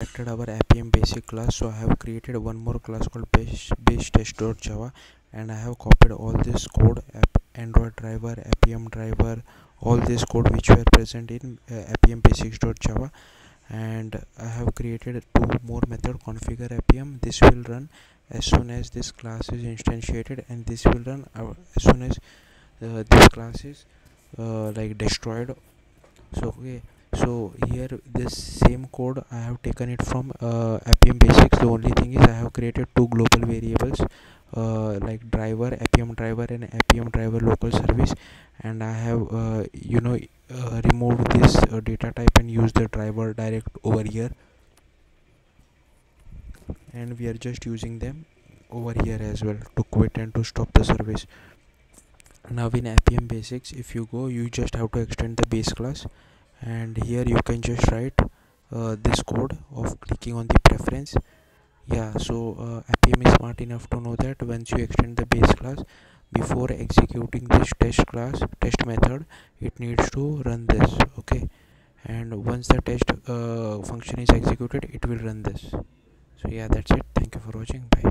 selected our appium basic class so i have created one more class called base, test.java and i have copied all this code app android driver appium driver all this code which were present in uh, appium basics.java and i have created two more method configure appium this will run as soon as this class is instantiated and this will run as soon as uh, this class is uh, like destroyed. So okay so here this same code i have taken it from uh, appium basics. The only thing is i have created two global variables uh, like driver appium driver and appium driver local service. And i have uh, you know uh, removed this uh, data type and use the driver direct over here. And we are just using them over here as well to quit and to stop the service. Now in appium basics if you go you just have to extend the base class and here you can just write uh, this code of clicking on the preference. Yeah so uh, is smart enough to know that once you extend the base class before executing this test class test method it needs to run this okay? And once the test uh, function is executed it will run this. So yeah that's it. Thank you for watching. Bye